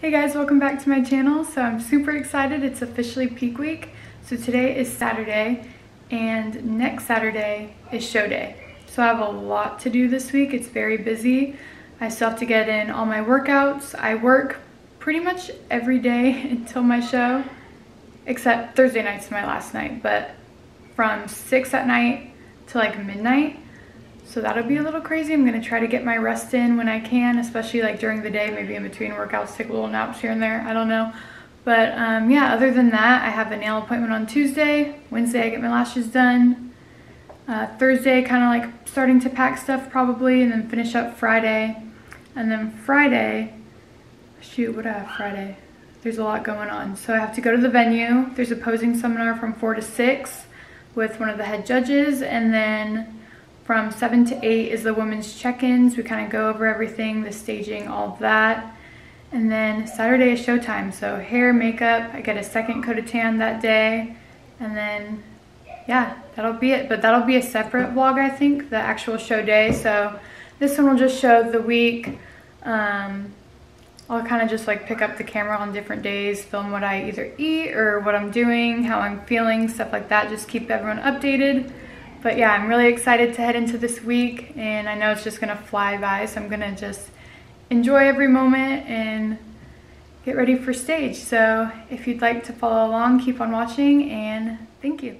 Hey guys, welcome back to my channel. So I'm super excited. It's officially peak week. So today is Saturday and next Saturday is show day. So I have a lot to do this week. It's very busy. I still have to get in all my workouts. I work pretty much every day until my show, except Thursday night's my last night, but from six at night to like midnight, so that'll be a little crazy. I'm gonna try to get my rest in when I can, especially like during the day, maybe in between workouts, take little naps here and there, I don't know. But um, yeah, other than that, I have a nail appointment on Tuesday. Wednesday, I get my lashes done. Uh, Thursday, kind of like starting to pack stuff probably, and then finish up Friday. And then Friday, shoot, what do I have Friday? There's a lot going on. So I have to go to the venue. There's a posing seminar from 4 to 6 with one of the head judges, and then from 7 to 8 is the women's check-ins. We kind of go over everything, the staging, all that. And then Saturday is showtime. So hair, makeup, I get a second coat of tan that day. And then, yeah, that'll be it. But that'll be a separate vlog, I think, the actual show day. So this one will just show the week. Um, I'll kind of just like pick up the camera on different days, film what I either eat or what I'm doing, how I'm feeling, stuff like that. Just keep everyone updated. But yeah, I'm really excited to head into this week and I know it's just gonna fly by, so I'm gonna just enjoy every moment and get ready for stage. So if you'd like to follow along, keep on watching and thank you.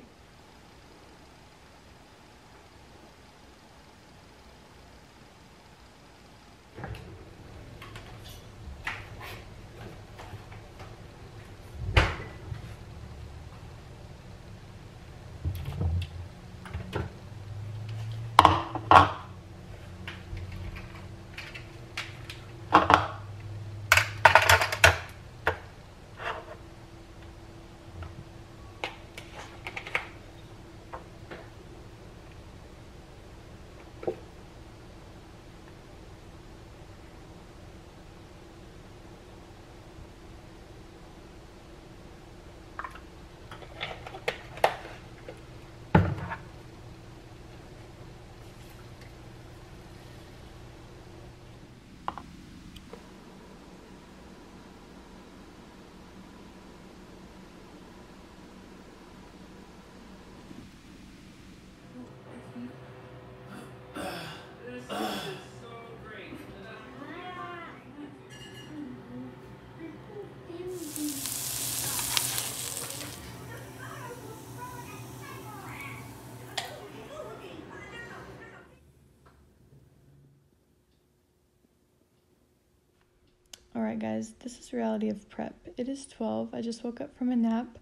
Alright guys, this is reality of prep. It is 12. I just woke up from a nap.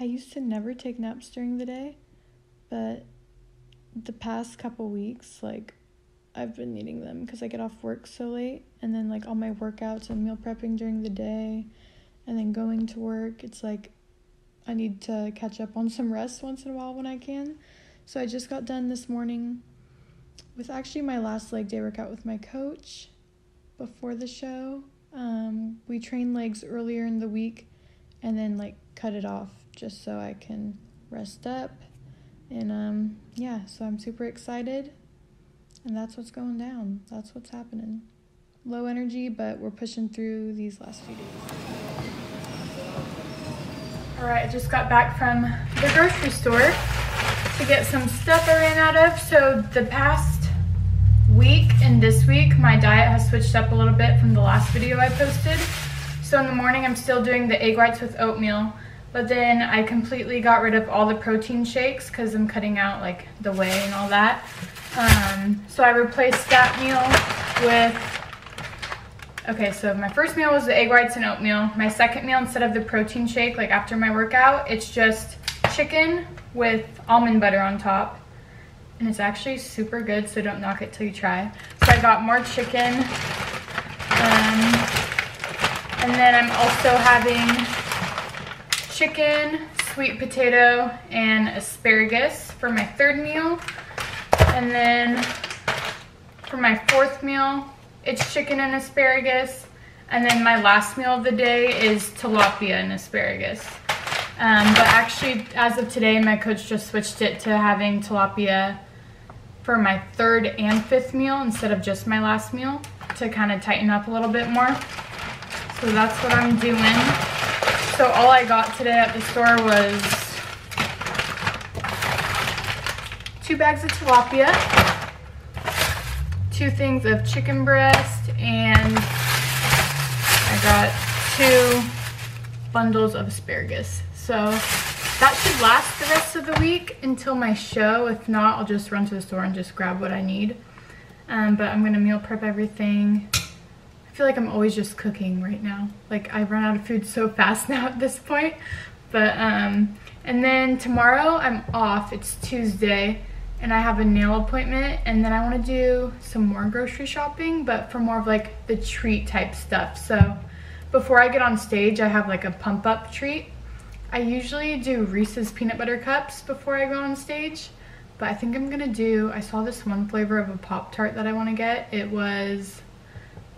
I used to never take naps during the day, but the past couple weeks, like, I've been needing them because I get off work so late, and then, like, all my workouts and meal prepping during the day, and then going to work, it's like I need to catch up on some rest once in a while when I can. So I just got done this morning with actually my last leg day workout with my coach before the show um, we train legs earlier in the week and then like cut it off just so I can rest up. And um, yeah, so I'm super excited. And that's what's going down. That's what's happening. Low energy, but we're pushing through these last few days. All right, I just got back from the grocery store to get some stuff I ran out of. So the past week and this week, my diet has switched up a little bit from the last video I posted. So in the morning, I'm still doing the egg whites with oatmeal, but then I completely got rid of all the protein shakes because I'm cutting out like the whey and all that. Um, so I replaced that meal with, okay, so my first meal was the egg whites and oatmeal. My second meal, instead of the protein shake, like after my workout, it's just chicken with almond butter on top and it's actually super good, so don't knock it till you try. So I got more chicken, um, and then I'm also having chicken, sweet potato, and asparagus for my third meal. And then for my fourth meal, it's chicken and asparagus. And then my last meal of the day is tilapia and asparagus. Um, but actually, as of today, my coach just switched it to having tilapia for my third and fifth meal instead of just my last meal to kind of tighten up a little bit more. So that's what I'm doing. So all I got today at the store was two bags of tilapia, two things of chicken breast, and I got two bundles of asparagus. So that should last the rest of the week until my show. If not, I'll just run to the store and just grab what I need. Um, but I'm gonna meal prep everything. I feel like I'm always just cooking right now. Like I run out of food so fast now at this point. But, um, and then tomorrow I'm off, it's Tuesday and I have a nail appointment and then I want to do some more grocery shopping but for more of like the treat type stuff so before I get on stage I have like a pump up treat I usually do Reese's peanut butter cups before I go on stage but I think I'm gonna do I saw this one flavor of a pop tart that I want to get it was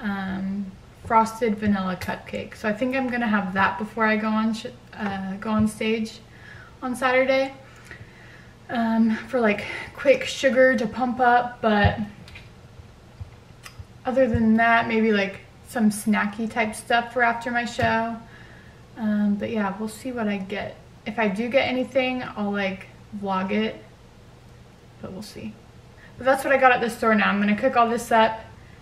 um, frosted vanilla cupcake so I think I'm gonna have that before I go on uh, go on stage on Saturday um, for like quick sugar to pump up, but other than that, maybe like some snacky type stuff for after my show. Um, but yeah, we'll see what I get. If I do get anything, I'll like vlog it, but we'll see. But that's what I got at the store now. I'm gonna cook all this up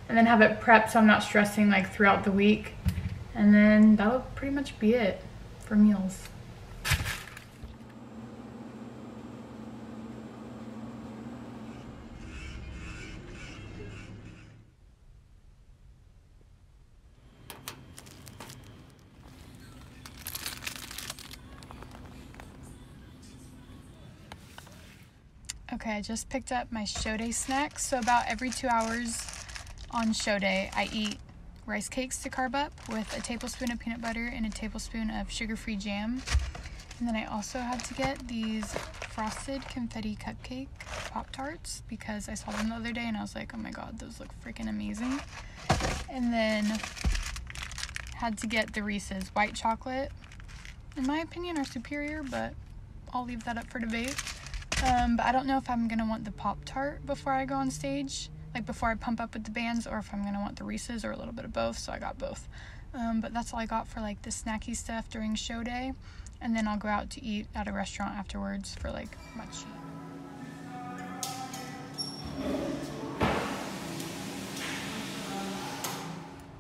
and then have it prepped so I'm not stressing like throughout the week. And then that'll pretty much be it for meals. Okay, I just picked up my show day snacks. So about every two hours on show day, I eat rice cakes to carb up with a tablespoon of peanut butter and a tablespoon of sugar-free jam. And then I also had to get these frosted confetti cupcake Pop-Tarts because I saw them the other day and I was like, oh my god, those look freaking amazing. And then had to get the Reese's white chocolate. In my opinion, are superior, but I'll leave that up for debate. Um, but I don't know if I'm gonna want the Pop Tart before I go on stage, like before I pump up with the bands, or if I'm gonna want the Reese's or a little bit of both. So I got both. Um, but that's all I got for like the snacky stuff during show day, and then I'll go out to eat at a restaurant afterwards for like cheap.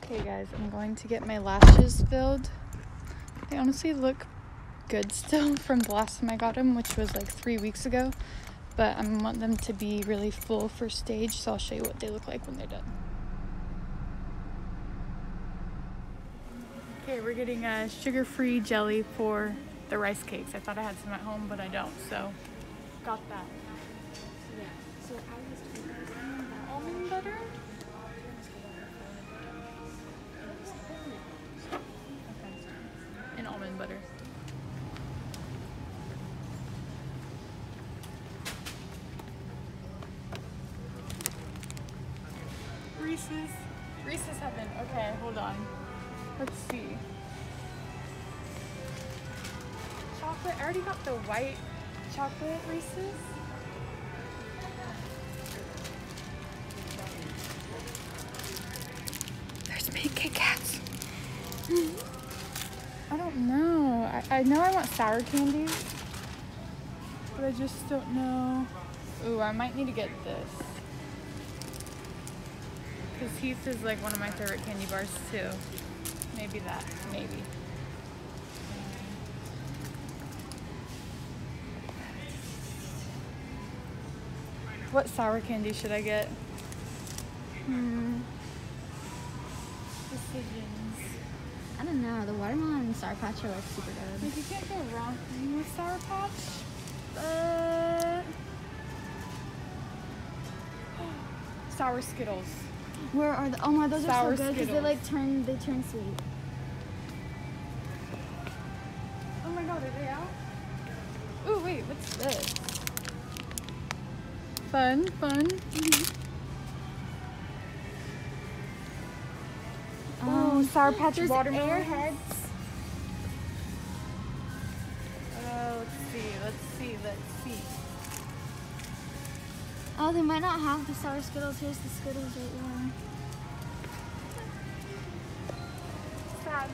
Okay guys, I'm going to get my lashes filled. They honestly look good still from the last time I got them, which was like three weeks ago. But I want them to be really full for stage, so I'll show you what they look like when they're done. Okay, we're getting a sugar-free jelly for the rice cakes. I thought I had some at home, but I don't, so got that. Reese's. Reese's heaven. Okay, hold on. Let's see. Chocolate. I already got the white chocolate Reese's. There's me Kit Kats. I don't know. I, I know I want sour candies, but I just don't know. Ooh, I might need to get this. Because Heath is like one of my favorite candy bars too. Maybe that. Maybe. What sour candy should I get? Hmm. Decisions. I don't know. The watermelon and Sour Patch are like super good. Like you can't go wrong with Sour Patch. But sour Skittles. Where are the? Oh my, those Sour are so good because they like turn they turn sweet. Oh my god, are they out? Ooh, wait, what's this? Fun, fun. Ooh, Sour Patch there's watermelon. Airheads. Oh, let's see, let's see, let's see. Oh, they might not have the sour Skittles. Here's the Skittles right there. bad.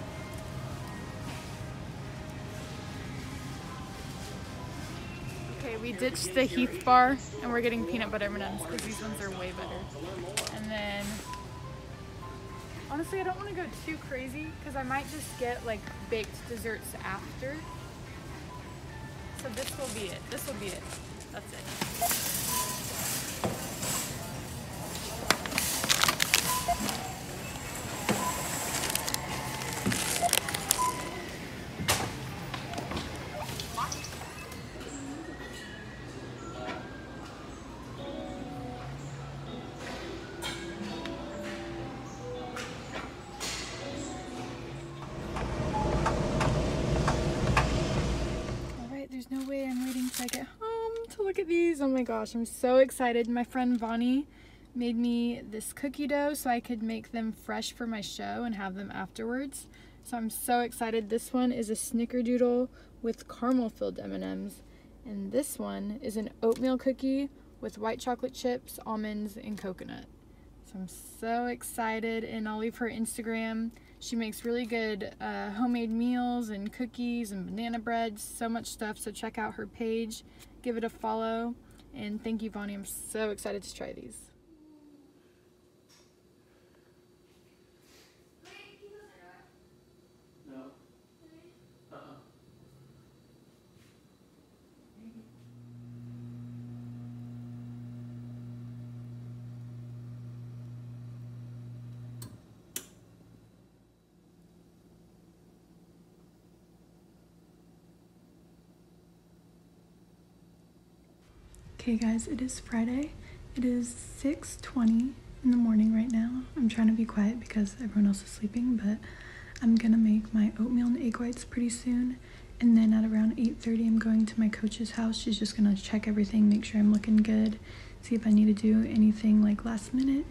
Okay, we ditched the Heath bar and we're getting peanut butter M&Ms because these ones are way better. And then, honestly, I don't want to go too crazy because I might just get like baked desserts after. So this will be it. This will be it. That's it. My gosh, I'm so excited. My friend Vonnie made me this cookie dough so I could make them fresh for my show and have them afterwards. So I'm so excited. This one is a snickerdoodle with caramel filled M&Ms and this one is an oatmeal cookie with white chocolate chips, almonds, and coconut. So I'm so excited and I'll leave her Instagram. She makes really good uh, homemade meals and cookies and banana breads, so much stuff. So check out her page, give it a follow, and thank you, Bonnie. I'm so excited to try these. Okay, guys, it is Friday. It is 6:20 in the morning right now. I'm trying to be quiet because everyone else is sleeping, but I'm gonna make my oatmeal and egg whites pretty soon. And then at around 8:30, I'm going to my coach's house. She's just gonna check everything, make sure I'm looking good, see if I need to do anything like last minute.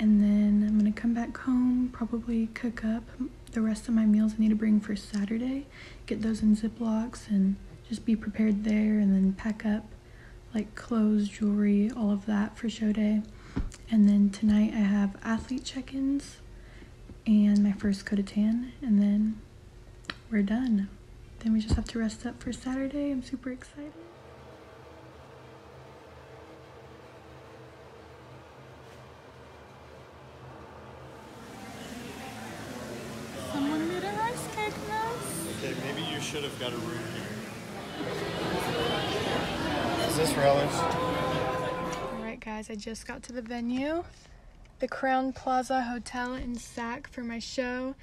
And then I'm gonna come back home, probably cook up the rest of my meals I need to bring for Saturday, get those in Ziplocs, and just be prepared there, and then pack up like clothes, jewelry, all of that for show day. And then tonight I have athlete check ins and my first coat of tan, and then we're done. Then we just have to rest up for Saturday. I'm super excited. Someone made a rice cake mess. Okay, maybe you should have got a room here. Relish? All right, guys, I just got to the venue, the Crowne Plaza Hotel in Sac for my show.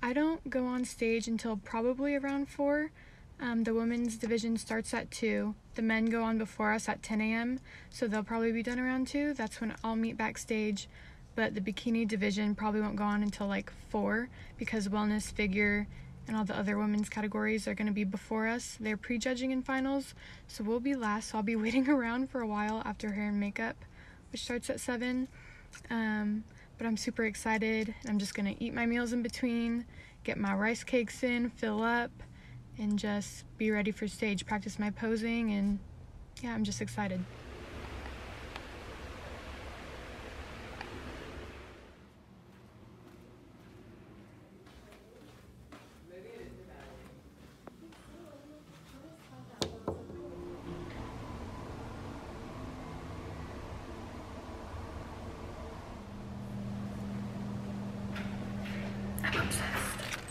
I don't go on stage until probably around 4. Um, the women's division starts at 2. The men go on before us at 10 a.m., so they'll probably be done around 2. That's when I'll meet backstage. But the bikini division probably won't go on until like 4 because wellness, figure, and all the other women's categories are going to be before us. They're prejudging in finals, so we'll be last. So I'll be waiting around for a while after hair and makeup, which starts at 7. Um, but I'm super excited. I'm just going to eat my meals in between, get my rice cakes in, fill up, and just be ready for stage, practice my posing, and yeah, I'm just excited.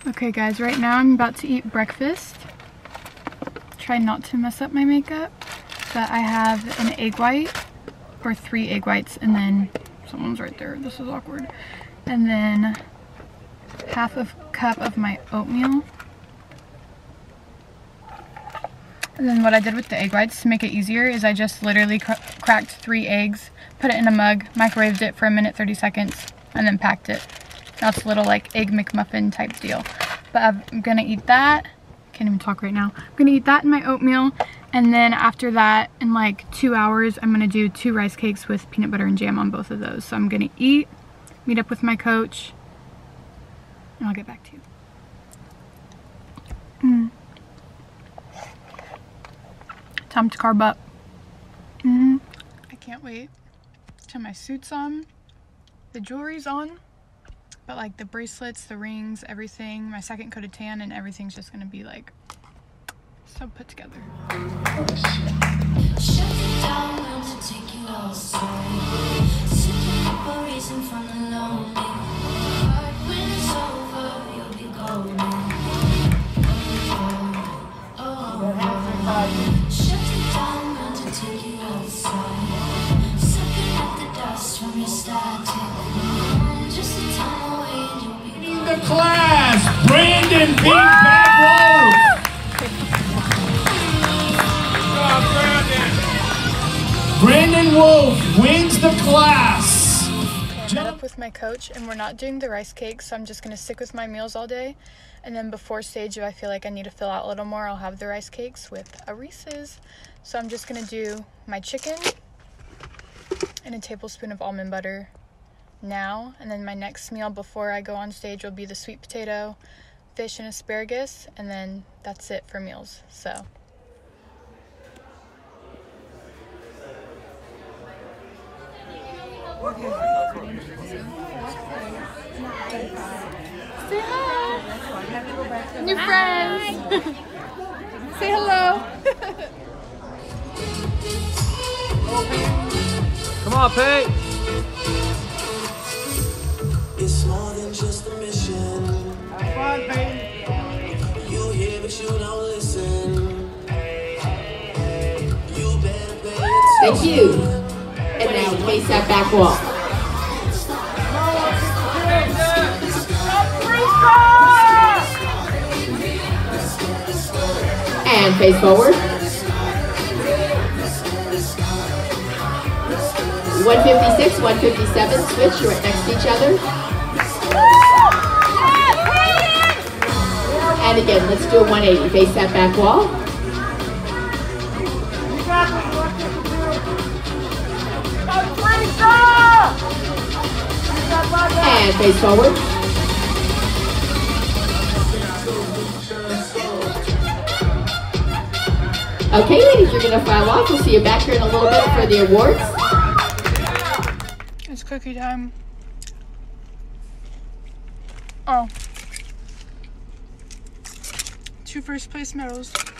Okay, guys, right now I'm about to eat breakfast. Try not to mess up my makeup. But I have an egg white, or three egg whites, and then someone's right there. This is awkward. And then half a cup of my oatmeal. And then what I did with the egg whites to make it easier is I just literally cr cracked three eggs, put it in a mug, microwaved it for a minute, 30 seconds, and then packed it. That's a little like egg McMuffin type deal. But I'm gonna eat that. Can't even talk right now. I'm gonna eat that in my oatmeal. And then after that, in like two hours, I'm gonna do two rice cakes with peanut butter and jam on both of those. So I'm gonna eat, meet up with my coach, and I'll get back to you. Mm. Time to carb up. Mm. I can't wait till my suit's on, the jewelry's on, But like the bracelets, the rings, everything, my second coat of tan, and everything's just gonna be like so put together. The class, Brandon Bad Brandon Wolff wins the class. I met up with my coach, and we're not doing the rice cakes, so I'm just gonna stick with my meals all day. And then before stage, if I feel like I need to fill out a little more, I'll have the rice cakes with a Reese's. So I'm just gonna do my chicken and a tablespoon of almond butter now. And then my next meal before I go on stage will be the sweet potato, fish, and asparagus. And then that's it for meals. So. Say hi. New friends. Say hello. Come on, Pate. It's more than just a mission. Have fun, baby. You hear, but you don't listen. You better pay attention. Thank you. And now face that back wall. And face forward. 156, 157, switch, you're right next to each other. Again, let's do a 180, face that back wall. And face forward. Okay, ladies, you're gonna file off. We'll see you back here in a little bit for the awards. It's cookie time. Oh. First place medals.